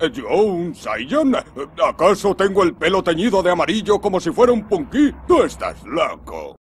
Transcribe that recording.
Eh, ¿Yo un Saiyan? Eh, ¿Acaso tengo el pelo teñido de amarillo como si fuera un punky? Tú estás loco.